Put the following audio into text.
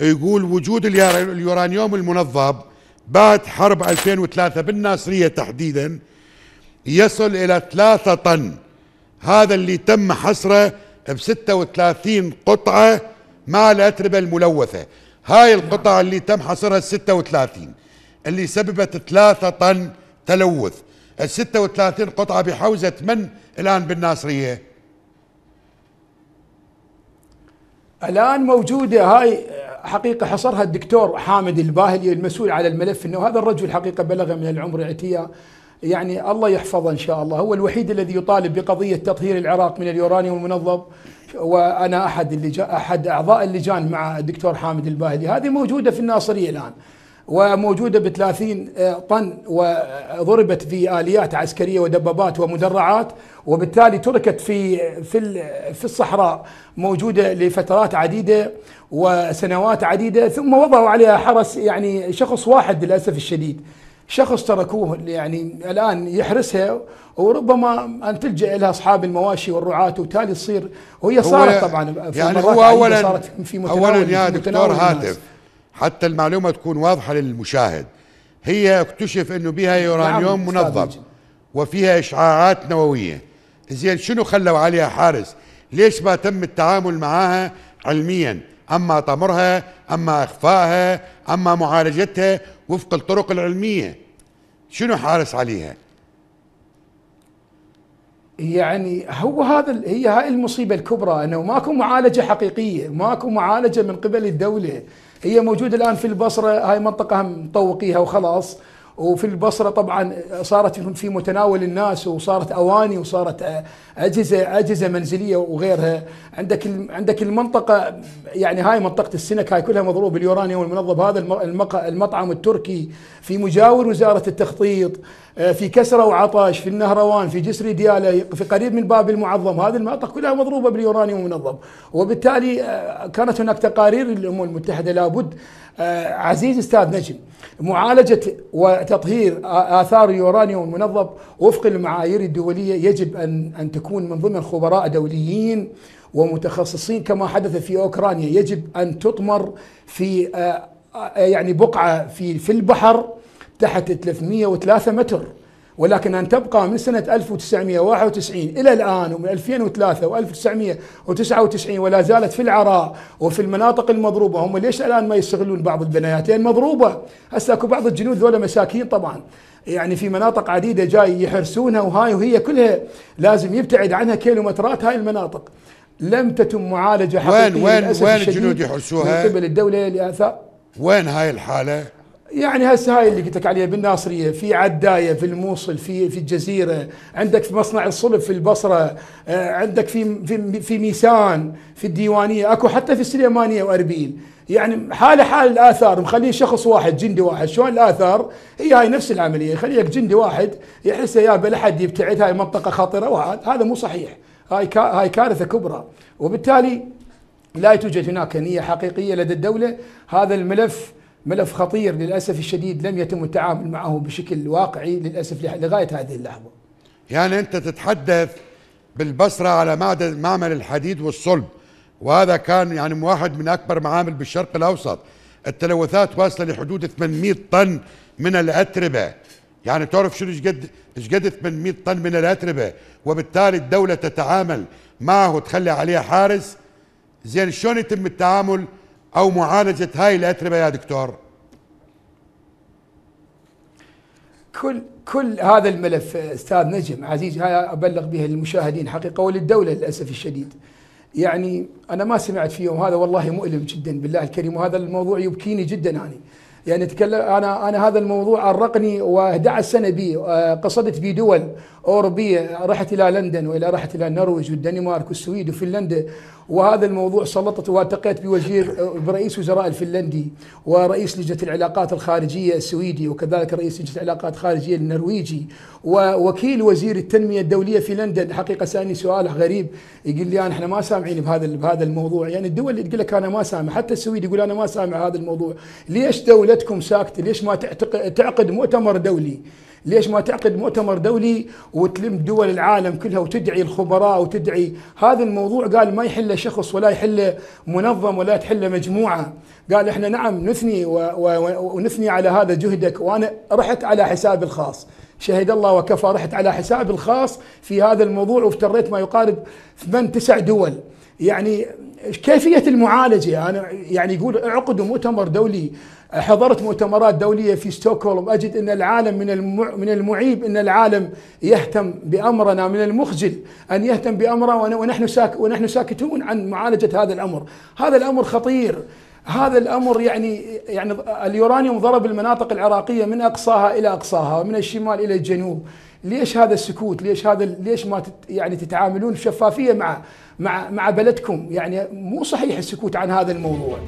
يقول وجود اليورانيوم المنظم بعد حرب 2003 بالناصرية تحديدا يصل إلى 3 طن. هذا اللي تم حصره ب 36 قطعة مع الأتربة الملوثة. هاي القطع اللي تم حصرها ال 36 اللي سببت 3 طن تلوث. ال 36 قطعة بحوزة من الآن بالناصرية؟ الآن موجودة هاي حقيقة حصرها الدكتور حامد الباهلي المسؤول على الملف إنه هذا الرجل حقيقة بلغ من العمر عتية. يعني الله يحفظه إن شاء الله. هو الوحيد الذي يطالب بقضية تطهير العراق من اليورانيوم المنظم. وأنا أحد اللجان أحد أعضاء اللجان مع الدكتور حامد الباهلي. هذه موجودة في الناصرية الآن. وموجودة ب 30 طن وضربت في آليات عسكرية ودبابات ومدرعات وبالتالي تركت في في في الصحراء موجودة لفترات عديدة وسنوات عديدة ثم وضعوا عليها حرس يعني شخص واحد للأسف الشديد شخص تركوه يعني الآن يحرسها وربما أن تلجأ لها أصحاب المواشي والرعاة وبالتالي تصير وهي صارت طبعا في يعني هو عديدة اولا صارت في اولا يا دكتور. هاتف حتى المعلومة تكون واضحة للمشاهد. هي اكتشف انه بها يورانيوم نعم، أستاذ منظم. وفيها إشعاعات نووية. زين شنو خلوا عليها حارس؟ ليش ما تم التعامل معها علميا؟ أما طمرها أما إخفائها أما معالجتها وفق الطرق العلمية. شنو حارس عليها؟ يعني هو هذا هي هاي المصيبة الكبرى إنه ماكو معالجة حقيقية، ماكو معالجة من قبل الدولة، هي موجودة الآن في البصرة هاي منطقة هم مطوقيها وخلاص. وفي البصرة طبعا صارت في متناول الناس وصارت أواني وصارت أ- اجهزه أجهزة منزلية وغيرها، عندك عندك المنطقة يعني هاي منطقة السنك هاي كلها مضروب باليورانيوم المنظم هذا المطعم التركي في مجاور وزارة التخطيط آه، في كسرة وعطش في النهروان في جسر ديالى في قريب من باب المعظم. هذه المناطق كلها مضروبة باليورانيوم المنظم وبالتالي آه، كانت هناك تقارير للأمم المتحدة. لابد عزيز أستاذ نجم معالجة وتطهير آثار اليورانيوم المنظم وفق المعايير الدولية يجب أن أن تكون من ضمن خبراء دوليين ومتخصصين كما حدث في أوكرانيا. يجب أن تطمر في آه، آه، يعني بقعة في في البحر تحت 303 متر. ولكن أن تبقى من سنة 1991 إلى الآن ومن 2003 و1999 ولا زالت في العراء وفي المناطق المضروبة هم ليش الآن ما يستغلون بعض البنايات لأن مضروبة. هسه أكو بعض الجنود ذولا مساكين طبعا. يعني في مناطق عديدة جاي يحرسونها وهاي وهي كلها لازم يبتعد عنها كيلومترات هاي المناطق. لم تتم معالجة حقيقية وين- وين الشديد الجنود يحرسوها؟ من قبل الدولة لآثار. وين هاي الحالة؟ يعني هسه هاي اللي قلت لك عليها بالناصرية في عداية في الموصل في في الجزيرة عندك في مصنع الصلب في البصرة آه، عندك في في في ميسان في الديوانية أكو حتى في السليمانية وأربيل. يعني حاله حال الآثار مخلين شخص واحد جندي واحد. شلون الآثار؟ هي هاي نفس العملية. يخليك جندي واحد يحس يا لحد يبتعد هاي منطقة خطرة هذا مو صحيح. هاي هاي كارثة كبرى. وبالتالي لا توجد هناك نية حقيقية لدى الدولة. هذا الملف ملف خطير للأسف الشديد لم يتم التعامل معه بشكل واقعي للأسف لغاية هذه اللحظة. يعني أنت تتحدث بالبصرة على معمل الحديد والصلب وهذا كان يعني واحد من أكبر معامل بالشرق الأوسط. التلوثات واصلة لحدود 800 طن من الأتربة. يعني تعرف شنو إيش قد إيش قد 800 طن من الأتربة؟ وبالتالي الدولة تتعامل معه وتخلي عليه حارس. زين شلون يتم التعامل أو معالجة هاي الاتربه يا دكتور كل كل هذا الملف أستاذ نجم عزيز هاي أبلغ به المشاهدين حقيقة وللدولة للأسف الشديد. يعني أنا ما سمعت في يوم هذا والله مؤلم جدا بالله الكريم وهذا الموضوع يبكيني جدا يعني. يعني اتكلم أنا أنا هذا الموضوع ارقني و11 سنه بي آه، قصدت بي دول اوروبيه رحت إلى لندن وإلى رحت إلى النرويج والدنمارك والسويد وفنلندا وهذا الموضوع سلطت والتقيت بوزير آه، برئيس وزراء الفنلندي ورئيس لجنة العلاقات الخارجية السويدي وكذلك رئيس لجنة العلاقات الخارجية النرويجي ووكيل وزير التنمية الدولية في لندن. حقيقة سألني سؤال غريب يقول لي أنا إحنا ما سامعين بهذا بهذا الموضوع يعني الدول اللي تقول لك أنا ما سامع حتى السويد يقول أنا ما سامع هذا الموضوع ليش دولتكم ساكته ليش ما تعقد مؤتمر دولي؟ ليش ما تعقد مؤتمر دولي وتلم دول العالم كلها وتدعي الخبراء وتدعي؟ هذا الموضوع قال ما يحله شخص ولا يحله منظم ولا تحله مجموعة. قال إحنا نعم نثني ونثني على هذا جهدك. وأنا رحت على حسابي الخاص. شهد الله وكفى رحت على حسابي الخاص في هذا الموضوع وافتريت ما يقارب ثمان تسع دول. يعني كيفية المعالجة؟ أنا يعني يقول عقدوا مؤتمر دولي حضرت مؤتمرات دولية في ستوكهولم. أجد أن العالم من من المعيب أن العالم يهتم بأمرنا من المخجل أن يهتم بأمره ونحن ساك ونحن ساكتون عن معالجة هذا الأمر. هذا الأمر خطير. هذا الأمر يعني يعني اليورانيوم ضرب المناطق العراقية من أقصاها إلى أقصاها من الشمال إلى الجنوب. ليش هذا السكوت؟ ليش هذا ليش ما تت يعني تتعاملون بشفافيه مع مع مع بلدكم؟ يعني مو صحيح السكوت عن هذا الموضوع.